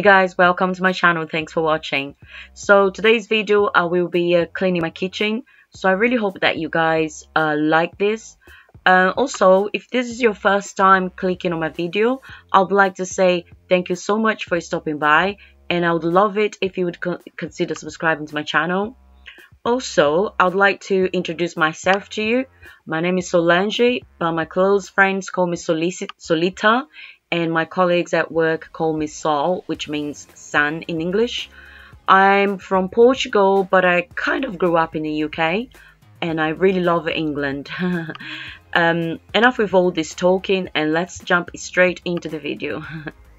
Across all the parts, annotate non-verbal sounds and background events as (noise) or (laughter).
Hey guys, welcome to my channel. Thanks for watching. So today's video, I will be uh, cleaning my kitchen. So I really hope that you guys uh, like this. Uh, also, if this is your first time clicking on my video, I would like to say thank you so much for stopping by. And I would love it if you would co consider subscribing to my channel. Also, I would like to introduce myself to you. My name is Solange, but my close friends call me Solita and my colleagues at work call me Sol, which means sun in English. I'm from Portugal, but I kind of grew up in the UK, and I really love England. (laughs) um, enough with all this talking, and let's jump straight into the video. (laughs)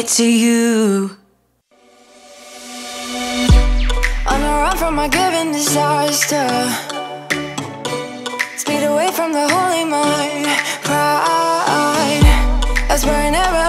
it to you. On the run from my given disaster. Speed away from the holy mind. Pride. That's where I never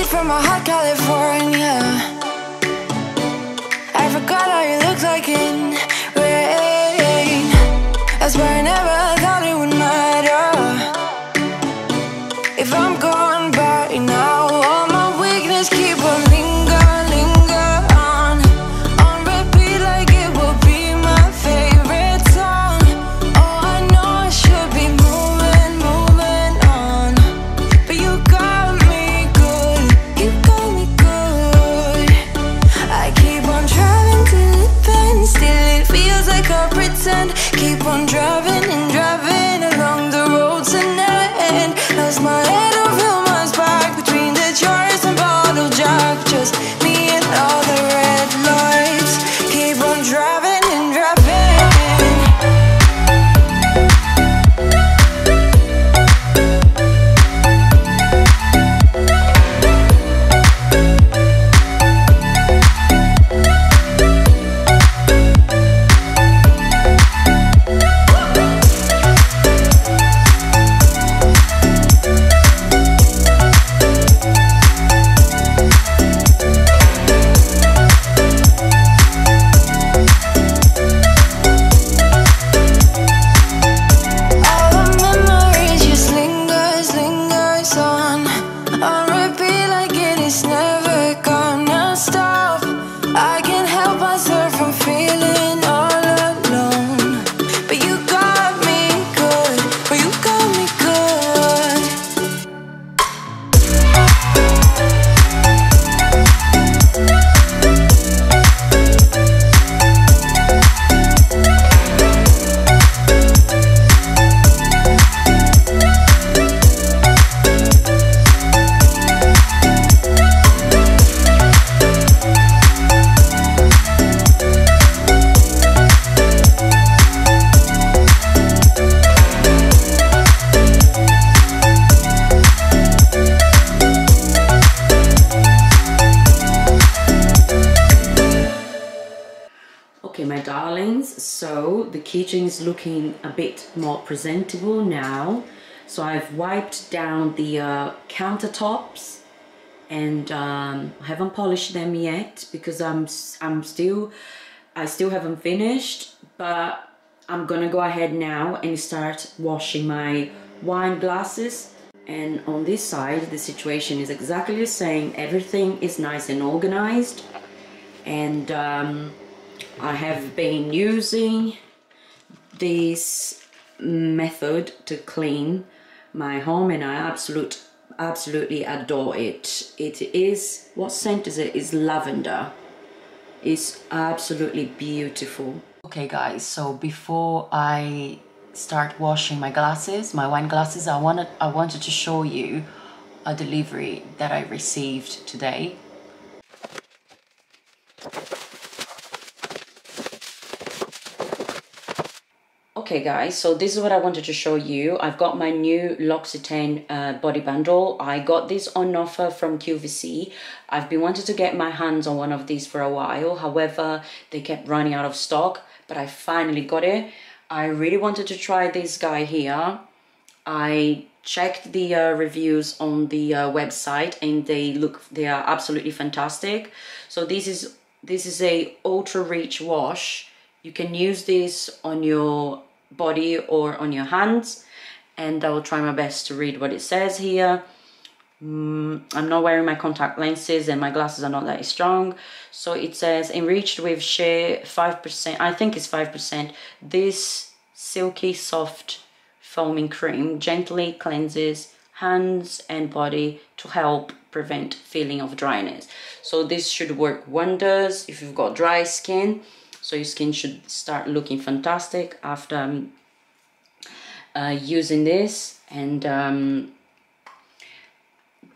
beat from my hot California. I forgot how you looked like in rain. That's where I never is looking a bit more presentable now. So I've wiped down the uh, countertops and um, I haven't polished them yet because I'm I'm still I still haven't finished, but I'm gonna go ahead now and start washing my wine glasses. And on this side, the situation is exactly the same. Everything is nice and organized, and um, I have been using this method to clean my home and I absolute absolutely adore it. It is what scent is it? Is lavender. It's absolutely beautiful. Okay guys, so before I start washing my glasses, my wine glasses, I wanted I wanted to show you a delivery that I received today. Okay guys, so this is what I wanted to show you. I've got my new L'Occitane uh, body bundle. I got this on offer from QVC. I've been wanting to get my hands on one of these for a while. However, they kept running out of stock, but I finally got it. I really wanted to try this guy here. I checked the uh, reviews on the uh, website and they look they are absolutely fantastic. So this is this is a ultra rich wash. You can use this on your body or on your hands and I will try my best to read what it says here. Mm, I'm not wearing my contact lenses and my glasses are not that strong. So it says enriched with shea 5%, I think it's 5%. This silky soft foaming cream gently cleanses hands and body to help prevent feeling of dryness. So this should work wonders if you've got dry skin. So your skin should start looking fantastic after um, uh, using this. And um,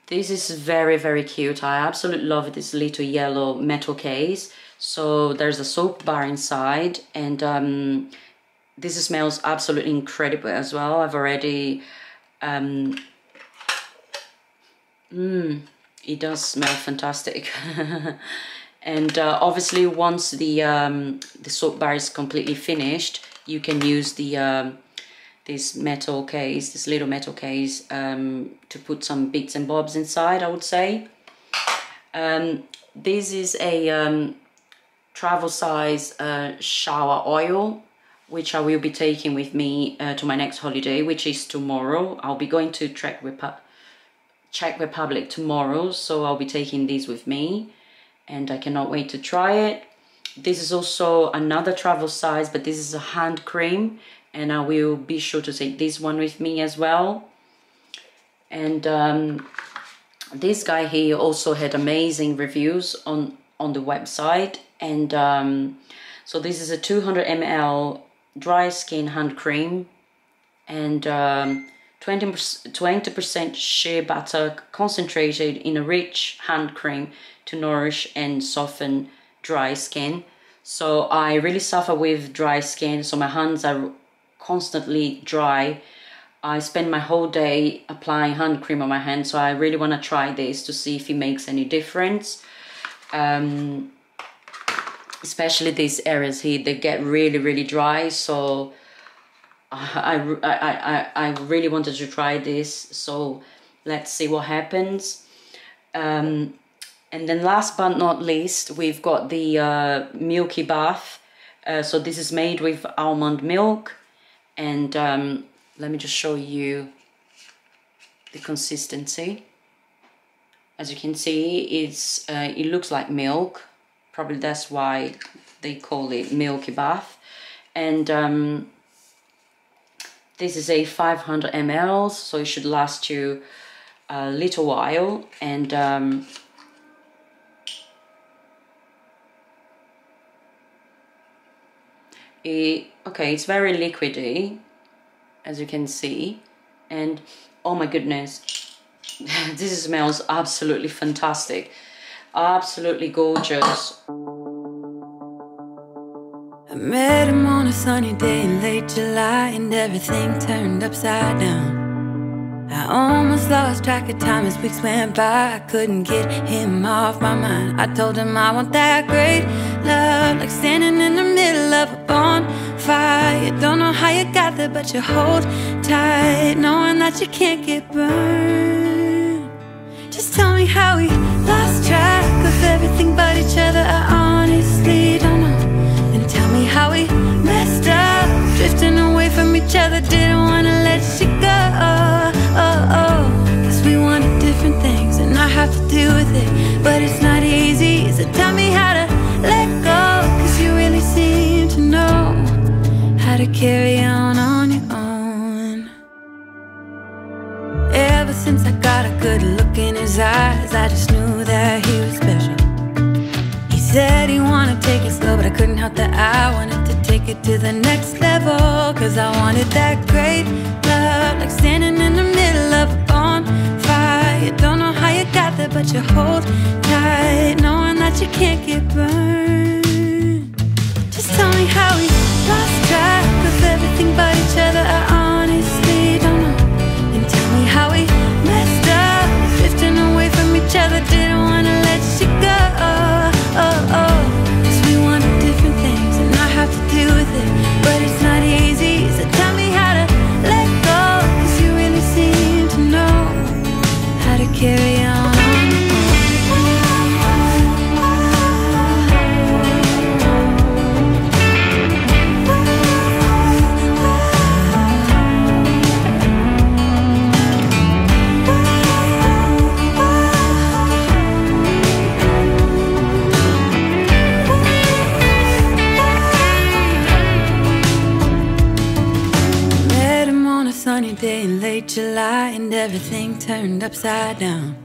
this is very very cute. I absolutely love this little yellow metal case. So there's a soap bar inside and um, this smells absolutely incredible as well. I've already um, mm, it does smell fantastic (laughs) and uh, obviously once the um, the soap bar is completely finished you can use the um, this metal case, this little metal case, um, to put some bits and bobs inside, I would say. Um, this is a, um, travel size uh, shower oil which I will be taking with me uh, to my next holiday which is tomorrow I'll be going to Czech, Repu Czech Republic tomorrow so I'll be taking these with me and I cannot wait to try it. This is also another travel size but this is a hand cream and I will be sure to take this one with me as well. And um, this guy here also had amazing reviews on on the website and um, so this is a 200 ml dry skin hand cream and um, 20 percent shea butter concentrated in a rich hand cream to nourish and soften dry skin so I really suffer with dry skin so my hands are constantly dry I spend my whole day applying hand cream on my hands, so I really want to try this to see if it makes any difference. Um, especially these areas here, they get really, really dry, so I, I, I, I really wanted to try this, so let's see what happens. Um, and then last but not least, we've got the uh, Milky Bath. Uh, so this is made with almond milk. And um, let me just show you the consistency. As you can see it's uh, it looks like milk. Probably that's why they call it milky bath. And um, this is a 500 ml so it should last you a little while. And um, it, okay it's very liquidy as you can see and oh my goodness (laughs) this smells absolutely fantastic absolutely gorgeous. I met him on a sunny day in late July and everything turned upside down I almost lost track of time as weeks went by. I couldn't get him off my mind. I told him I want that great love Like standing in the middle of a bonfire. Don't know how you got there but you hold tight Knowing that you can't get burned. Just tell me how we lost track of everything but each other. I honestly don't know. And tell me how we messed up Drifting away from each other. Didn't wanna let you go I have to deal with it But it's not easy. So tell me how to let go Cause you really seem to know How to carry on on your own. Ever since I got a good look in his eyes I just knew that he was special. He said he wanted to take it slow But I couldn't help that I wanted to take it to the next level Cause I wanted that great love Like standing in the there But you hold tight Knowing that you can't get burned. Just tell me how we lost track Of everything but each other. I honestly don't know. And tell me how we messed up Drifting away from each other. Didn't wanna let you go. Oh, oh. Cause we wanted different things And I have to deal with it. But it's not easy July and everything turned upside down.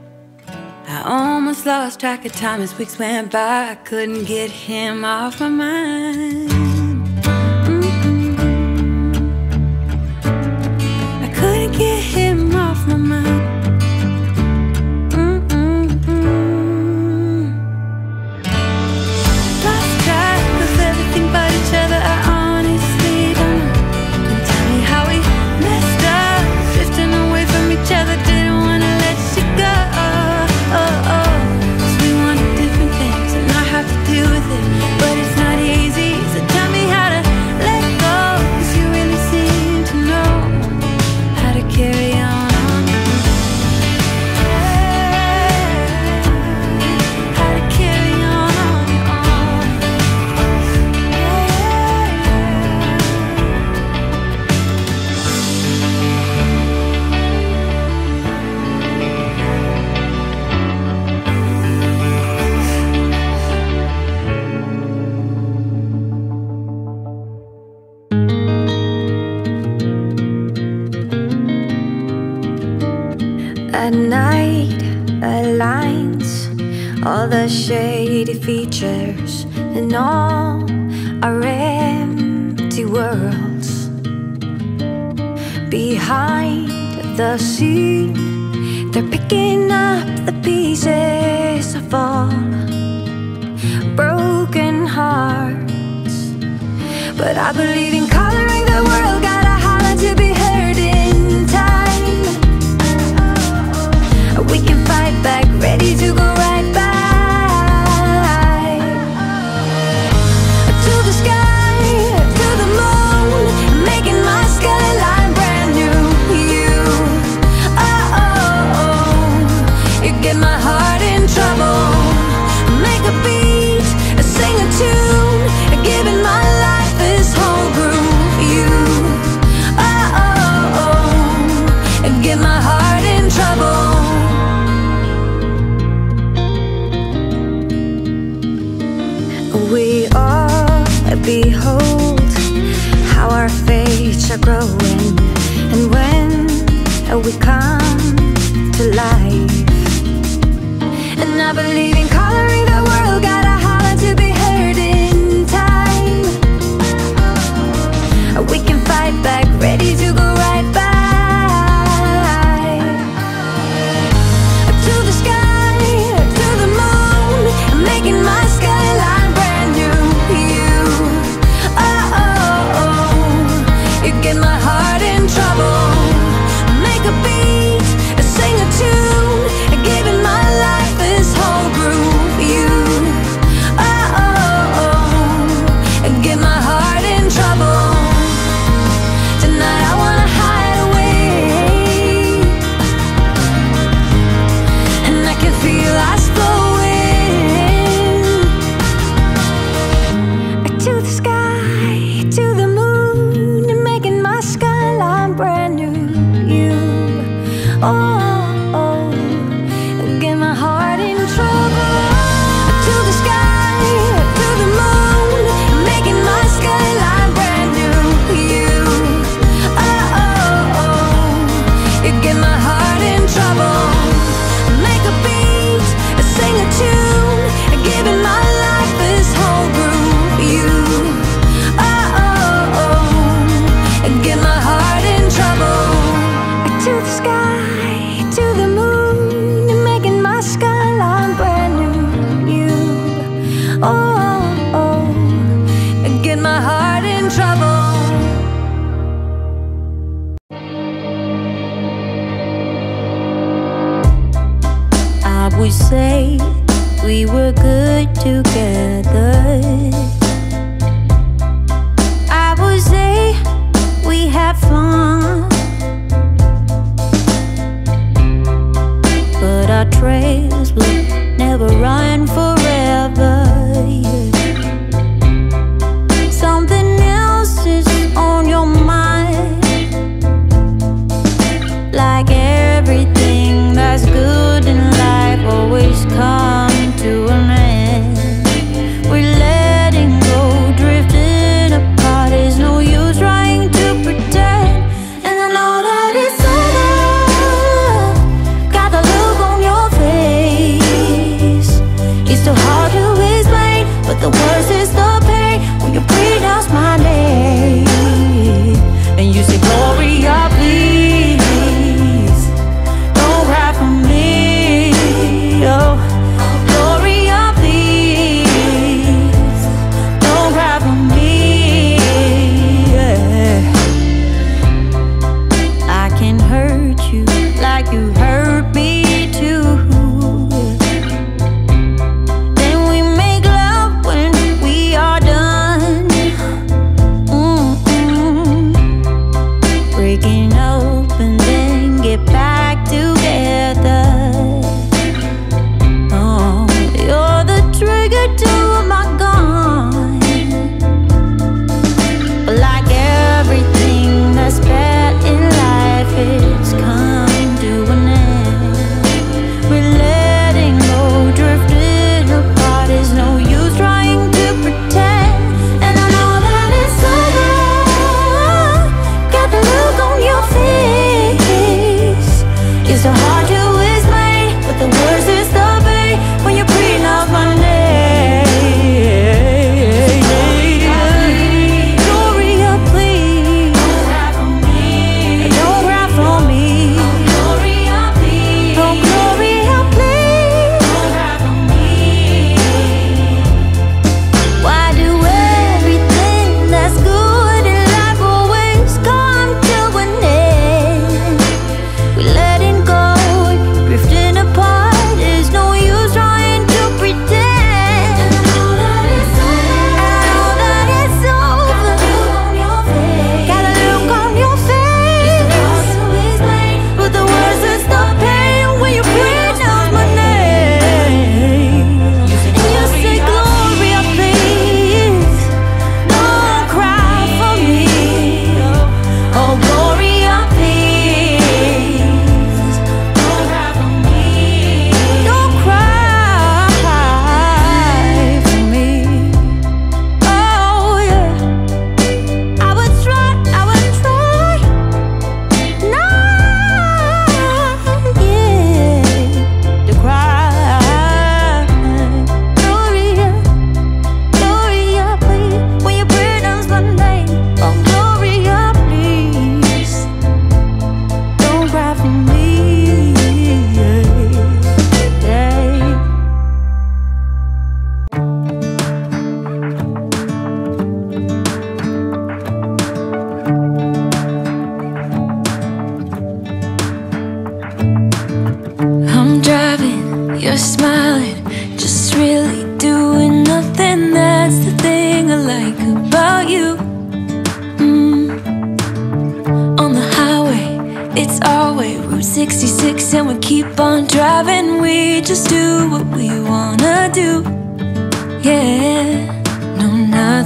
I almost lost track of time as weeks went by. I couldn't get him off my mind. Mm-mm. I couldn't get him off my mind. The night, aligns all the shady features and all our empty worlds. Behind the scene, they're picking up the pieces of all broken hearts. But I believe in coloring the world, gotta back, ready to go right back. would say we were good together. I would say we had fun, but our trails would never run forever. car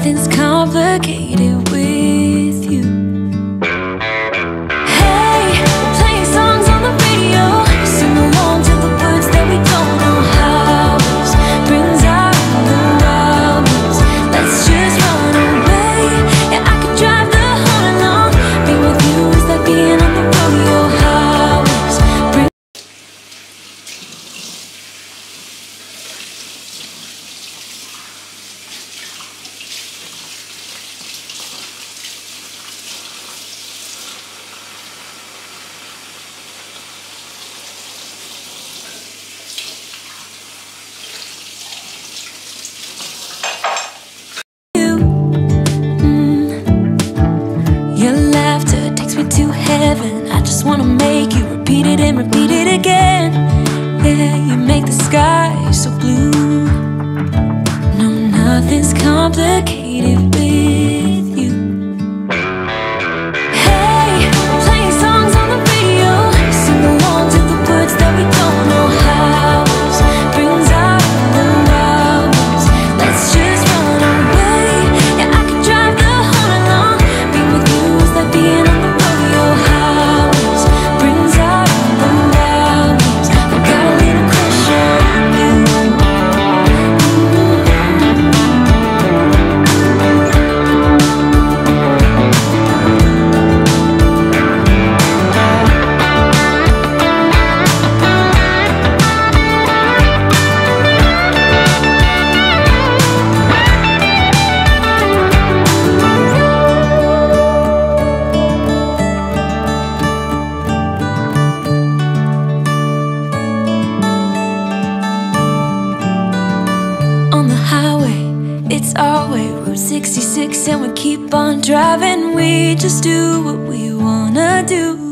Nothing's complicated with you. and we just do what we wanna do.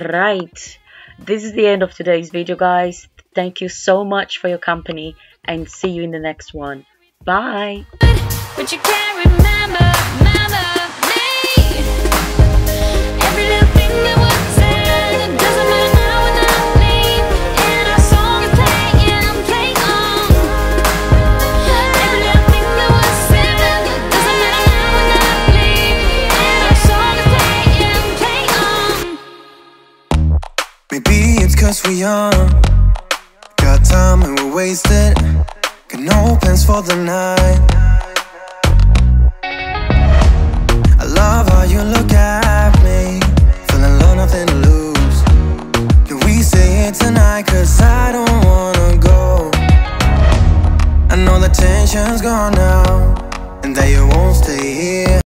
right. This is the end of today's video guys. Thank you so much for your company and see you in the next one. Bye. since we young. Got time and we'll waste it. Got no plans for the night. I love how you look at me. Feeling low, nothing to lose Can we stay here tonight? Cause I don't wanna go. I know the tension's gone now And that you won't stay here.